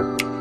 you